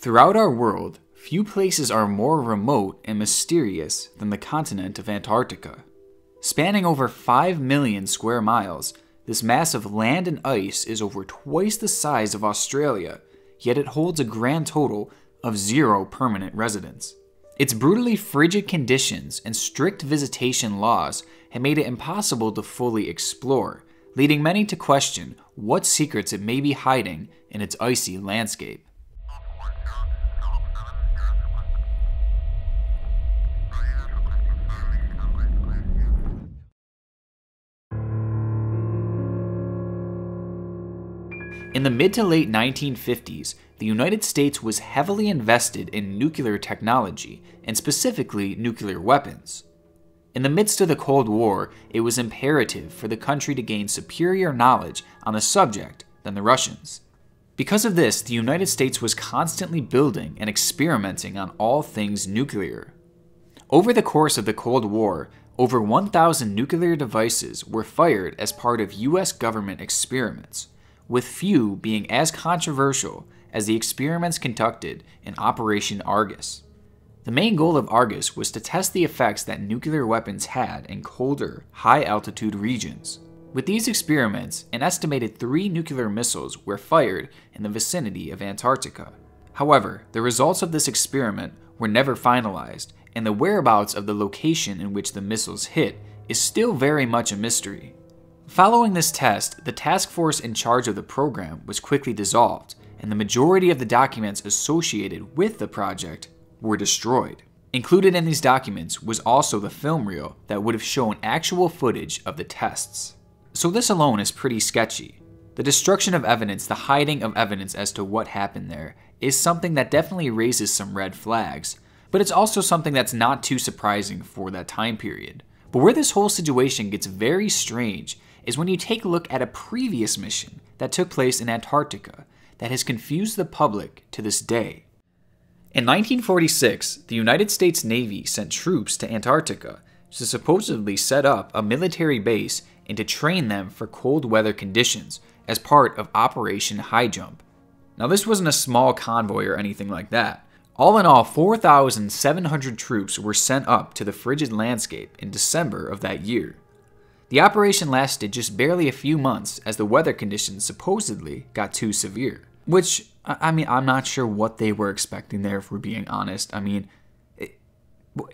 Throughout our world, few places are more remote and mysterious than the continent of Antarctica. Spanning over 5 million square miles, this mass of land and ice is over twice the size of Australia, yet it holds a grand total of zero permanent residents. Its brutally frigid conditions and strict visitation laws have made it impossible to fully explore, leading many to question what secrets it may be hiding in its icy landscape. In the mid to late 1950s, the United States was heavily invested in nuclear technology, and specifically nuclear weapons. In the midst of the Cold War, it was imperative for the country to gain superior knowledge on the subject than the Russians. Because of this, the United States was constantly building and experimenting on all things nuclear. Over the course of the Cold War, over 1,000 nuclear devices were fired as part of US government experiments, with few being as controversial as the experiments conducted in Operation Argus. The main goal of Argus was to test the effects that nuclear weapons had in colder, high altitude regions. With these experiments, an estimated three nuclear missiles were fired in the vicinity of Antarctica. However, the results of this experiment were never finalized, and the whereabouts of the location in which the missiles hit is still very much a mystery. Following this test, the task force in charge of the program was quickly dissolved, and the majority of the documents associated with the project were destroyed. Included in these documents was also the film reel that would have shown actual footage of the tests. So this alone is pretty sketchy. The destruction of evidence, the hiding of evidence as to what happened there, is something that definitely raises some red flags, but it's also something that's not too surprising for that time period. But where this whole situation gets very strange is when you take a look at a previous mission that took place in Antarctica that has confused the public to this day. In 1946, the United States Navy sent troops to Antarctica to supposedly set up a military base and to train them for cold weather conditions as part of Operation Highjump. Now, this wasn't a small convoy or anything like that. All in all, 4,700 troops were sent up to the frigid landscape in December of that year. The operation lasted just barely a few months as the weather conditions supposedly got too severe. Which, I mean, I'm not sure what they were expecting there, if we're being honest. I mean, it,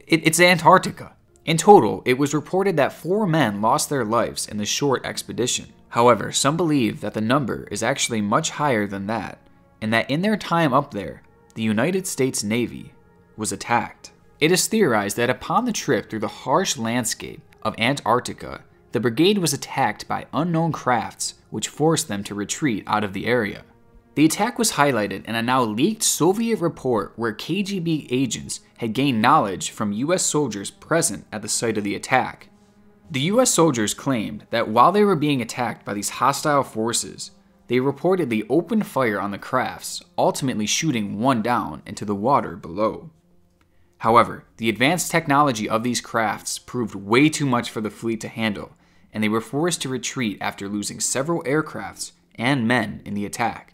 it, it's Antarctica. In total, it was reported that four men lost their lives in the short expedition. However, some believe that the number is actually much higher than that, and that in their time up there, the United States Navy was attacked. It is theorized that upon the trip through the harsh landscape of Antarctica, the brigade was attacked by unknown crafts, which forced them to retreat out of the area. The attack was highlighted in a now leaked Soviet report where KGB agents had gained knowledge from US soldiers present at the site of the attack. The US soldiers claimed that while they were being attacked by these hostile forces, they reportedly opened fire on the crafts, ultimately shooting one down into the water below. However, the advanced technology of these crafts proved way too much for the fleet to handle, and they were forced to retreat after losing several aircrafts and men in the attack.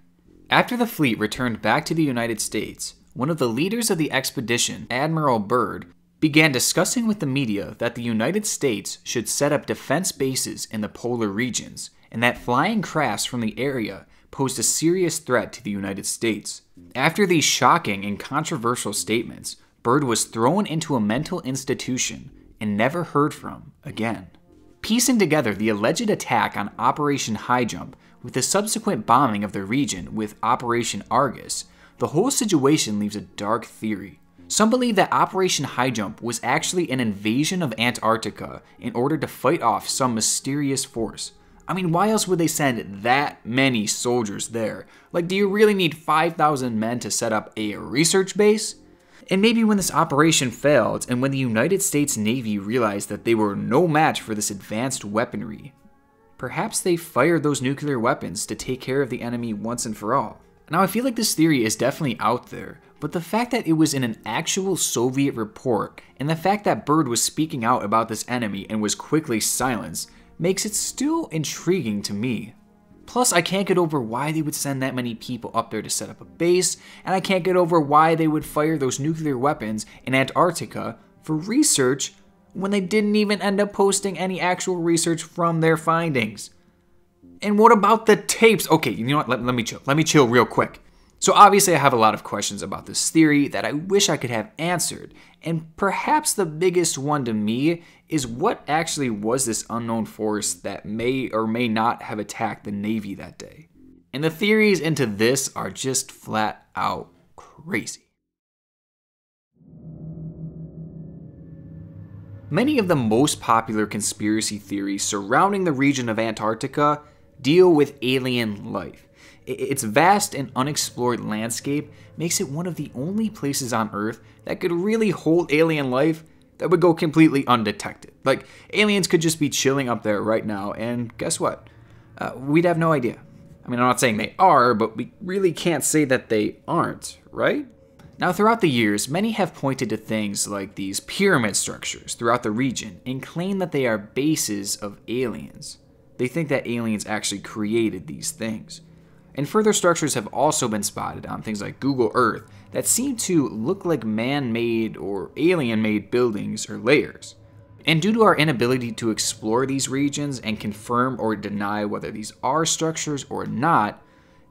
After the fleet returned back to the United States, one of the leaders of the expedition, Admiral Byrd, began discussing with the media that the United States should set up defense bases in the polar regions and that flying crafts from the area posed a serious threat to the United States. After these shocking and controversial statements, Byrd was thrown into a mental institution and never heard from again. Piecing together the alleged attack on Operation Highjump with the subsequent bombing of the region with Operation Argus, the whole situation leaves a dark theory. Some believe that Operation Highjump was actually an invasion of Antarctica in order to fight off some mysterious force. I mean, why else would they send that many soldiers there? Like, do you really need 5,000 men to set up a research base? And maybe when this operation failed, and when the United States Navy realized that they were no match for this advanced weaponry, perhaps they fired those nuclear weapons to take care of the enemy once and for all. Now, I feel like this theory is definitely out there, but the fact that it was in an actual Soviet report, and the fact that Byrd was speaking out about this enemy and was quickly silenced, makes it still intriguing to me. Plus, I can't get over why they would send that many people up there to set up a base, and I can't get over why they would fire those nuclear weapons in Antarctica for research when they didn't even end up posting any actual research from their findings. And what about the tapes? Okay, you know what? Let, let me chill. Let me chill real quick. So, obviously, I have a lot of questions about this theory that I wish I could have answered. And perhaps the biggest one to me is what actually was this unknown force that may or may not have attacked the Navy that day? And the theories into this are just flat out crazy. Many of the most popular conspiracy theories surrounding the region of Antarctica deal with alien life. Its vast and unexplored landscape makes it one of the only places on Earth that could really hold alien life that would go completely undetected. Like, aliens could just be chilling up there right now, and guess what? Uh, we'd have no idea. I mean, I'm not saying they are, but we really can't say that they aren't, right? Now, throughout the years, many have pointed to things like these pyramid structures throughout the region and claim that they are bases of aliens. They think that aliens actually created these things. And further structures have also been spotted on things like Google Earth that seem to look like man made or alien made buildings or layers. And due to our inability to explore these regions and confirm or deny whether these are structures or not,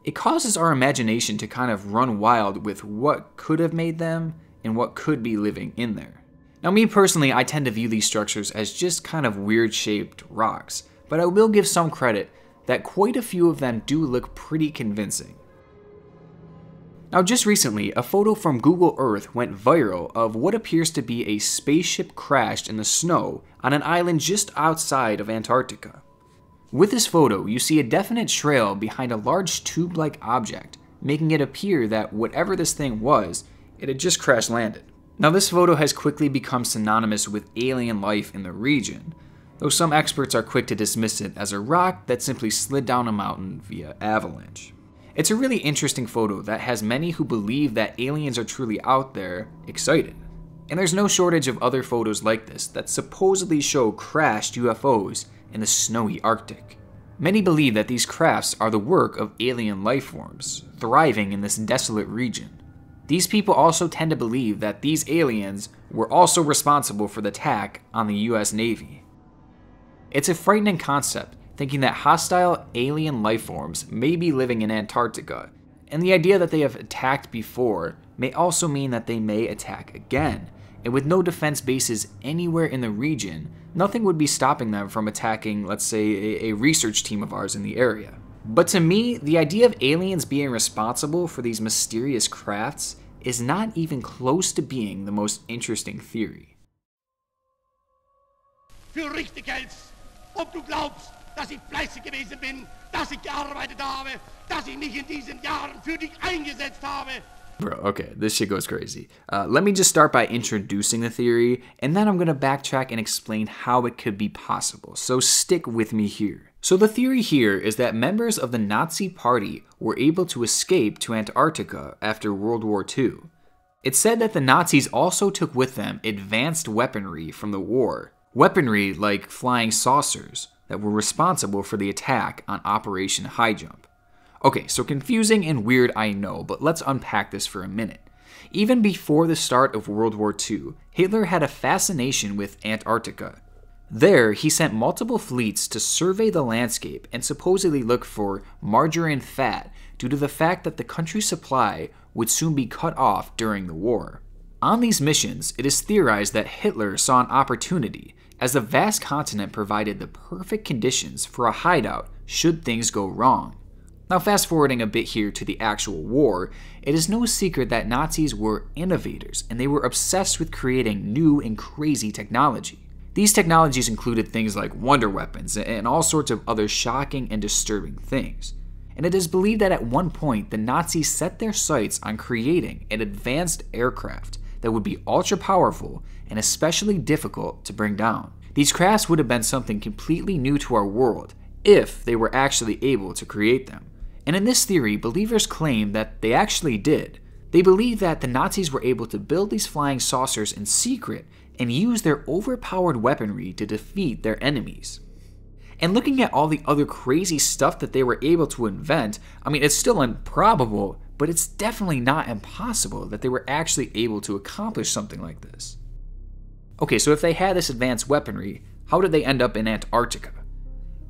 it causes our imagination to kind of run wild with what could have made them and what could be living in there. Now, me personally, I tend to view these structures as just kind of weird shaped rocks, but I will give some credit that quite a few of them do look pretty convincing. Now, just recently, a photo from Google Earth went viral of what appears to be a spaceship crashed in the snow on an island just outside of Antarctica. With this photo, you see a definite trail behind a large tube like object, making it appear that whatever this thing was, it had just crash landed. Now, this photo has quickly become synonymous with alien life in the region, though some experts are quick to dismiss it as a rock that simply slid down a mountain via avalanche. It's a really interesting photo that has many who believe that aliens are truly out there excited. And there's no shortage of other photos like this that supposedly show crashed UFOs in the snowy Arctic. Many believe that these crafts are the work of alien life forms, thriving in this desolate region. These people also tend to believe that these aliens were also responsible for the attack on the US Navy. It's a frightening concept, thinking that hostile alien life forms may be living in Antarctica, and the idea that they have attacked before may also mean that they may attack again, and with no defense bases anywhere in the region, nothing would be stopping them from attacking, let's say, a, a, research team of ours in the area. But to me, the idea of aliens being responsible for these mysterious crafts is not even close to being the most interesting theory. Für ob du glaubst, dass ich fleißig gewesen bin, dass ich gearbeitet habe, dass ich mich in diesen Jahren für dich eingesetzt habe, Bro, okay, this shit goes crazy. Uh, let me just start by introducing the theory, and then I'm gonna backtrack and explain how it could be possible. So stick with me here. So, the theory here is that members of the Nazi Party were able to escape to Antarctica after World War II. It's said that the Nazis also took with them advanced weaponry from the war, weaponry like flying saucers that were responsible for the attack on Operation Highjump. Okay, so confusing and weird, I know, but let's unpack this for a minute. Even before the start of World War II, Hitler had a fascination with Antarctica. There, he sent multiple fleets to survey the landscape and supposedly look for margarine fat due to the fact that the country's supply would soon be cut off during the war. On these missions, it is theorized that Hitler saw an opportunity, as the vast continent provided the perfect conditions for a hideout should things go wrong. Now, fast forwarding a bit here to the actual war, it is no secret that Nazis were innovators and they were obsessed with creating new and crazy technology. These technologies included things like wonder weapons and all sorts of other shocking and disturbing things. And it is believed that at one point the Nazis set their sights on creating an advanced aircraft that would be ultra powerful and especially difficult to bring down. These crafts would have been something completely new to our world if they were actually able to create them. And in this theory, believers claim that they actually did. They believe that the Nazis were able to build these flying saucers in secret and use their overpowered weaponry to defeat their enemies. And looking at all the other crazy stuff that they were able to invent, I mean, it's still improbable, but it's definitely not impossible that they were actually able to accomplish something like this. Okay, so if they had this advanced weaponry, how did they end up in Antarctica?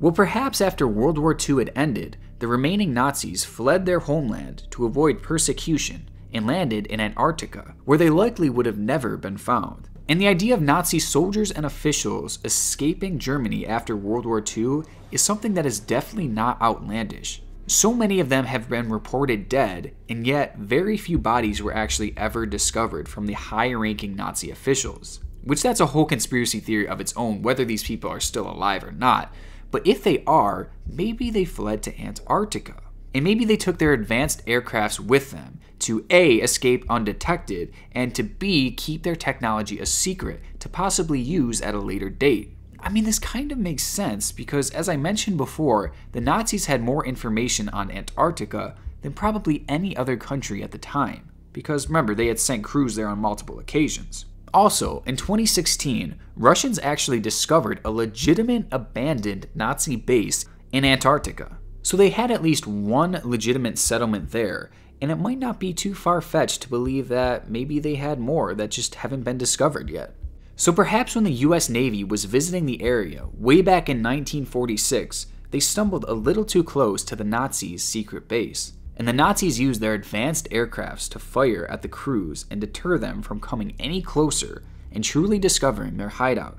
Well, perhaps after World War II had ended, the remaining Nazis fled their homeland to avoid persecution and landed in Antarctica, where they likely would have never been found. And the idea of Nazi soldiers and officials escaping Germany after World War II is something that is definitely not outlandish. So many of them have been reported dead, and yet very few bodies were actually ever discovered from the high ranking Nazi officials. Which that's a whole conspiracy theory of its own, whether these people are still alive or not. But if they are, maybe they fled to Antarctica. And maybe they took their advanced aircrafts with them to A, escape undetected, and to B, keep their technology a secret to possibly use at a later date. I mean, this kind of makes sense because, as I mentioned before, the Nazis had more information on Antarctica than probably any other country at the time, because remember, they had sent crews there on multiple occasions. Also, in 2016, Russians actually discovered a legitimate abandoned Nazi base in Antarctica. So they had at least one legitimate settlement there, and it might not be too far fetched to believe that maybe they had more that just haven't been discovered yet. So perhaps when the US Navy was visiting the area way back in 1946, they stumbled a little too close to the Nazis' secret base. And the Nazis used their advanced aircrafts to fire at the crews and deter them from coming any closer and truly discovering their hideout.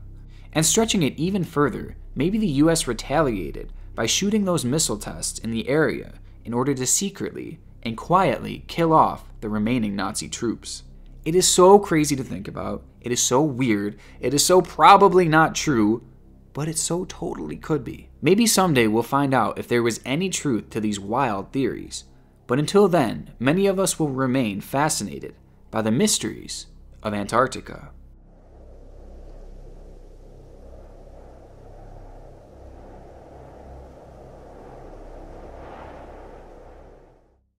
And stretching it even further, maybe the US retaliated by shooting those missile tests in the area in order to secretly and quietly kill off the remaining Nazi troops. It is so crazy to think about, it is so weird, it is so probably not true, but it so totally could be. Maybe someday we'll find out if there was any truth to these wild theories. But until then, many of us will remain fascinated by the mysteries of Antarctica.